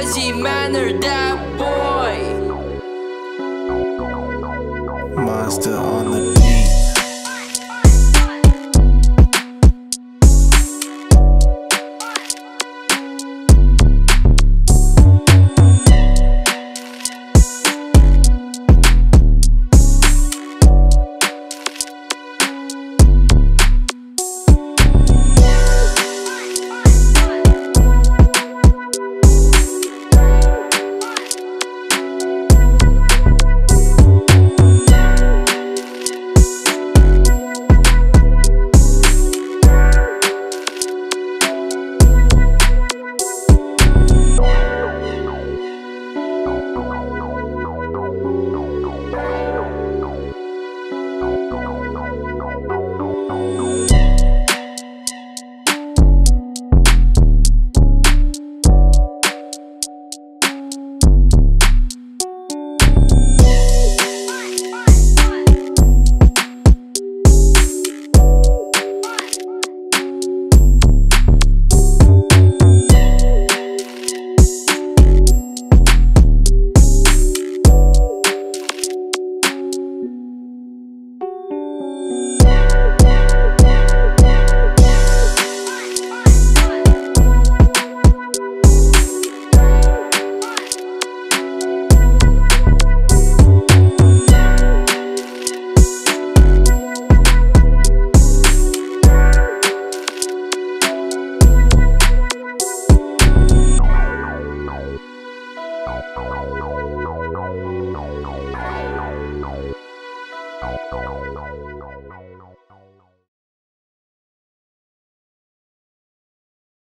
Ozzy Manor, that boy. Monster on the どうも。